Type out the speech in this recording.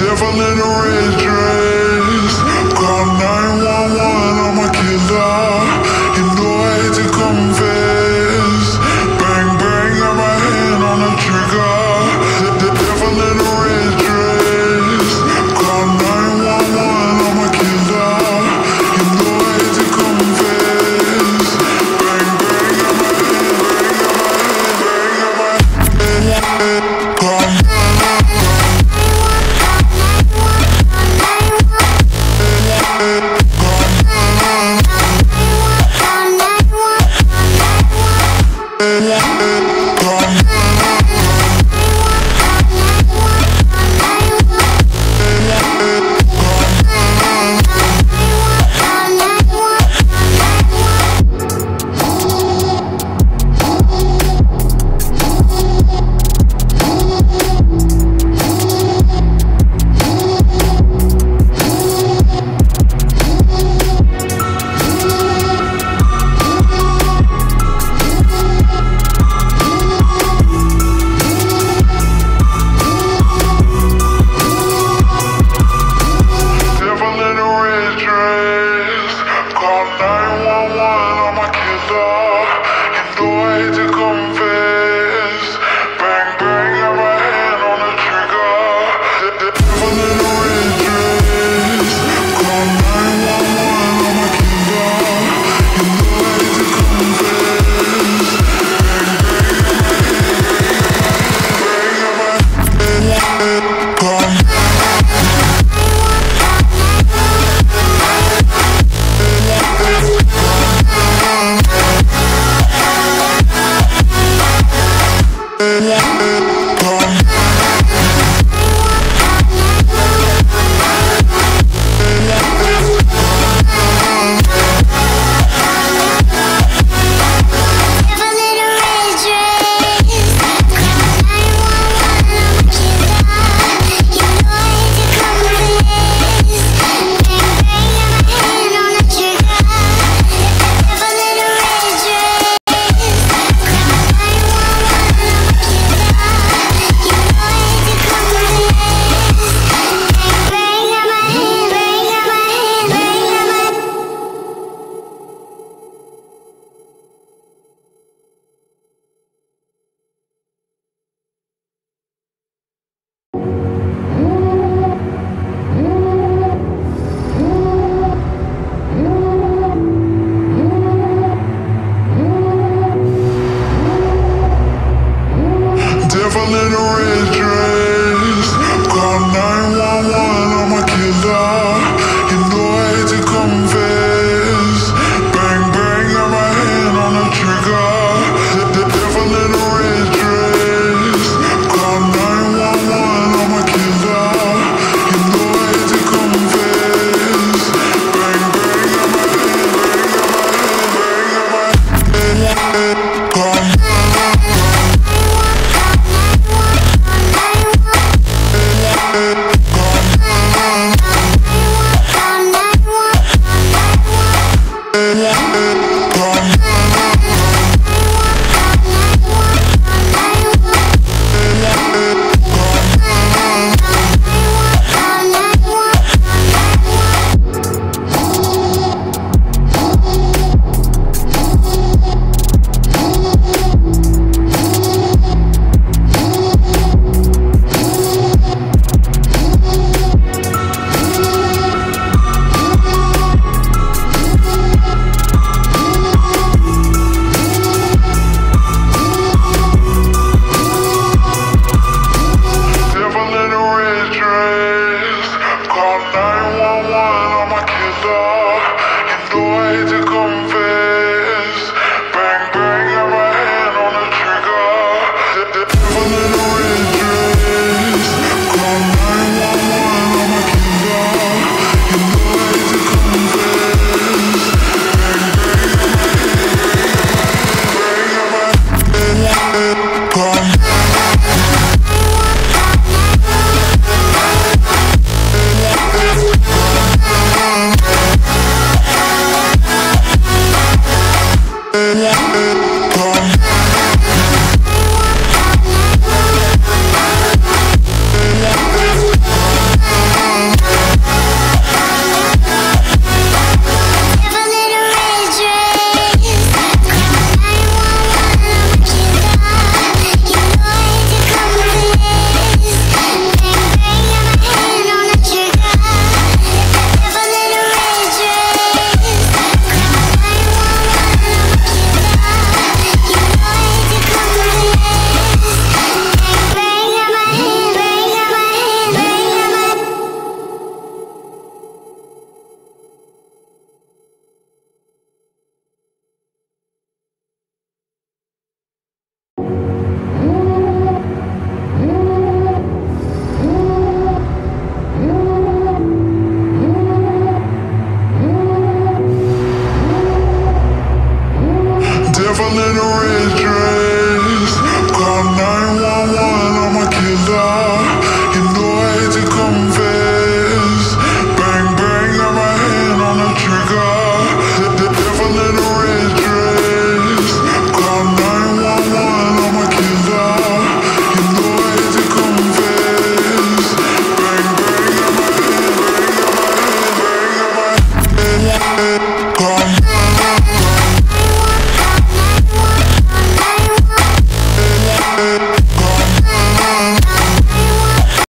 devil in a red dress. Call 911. from the red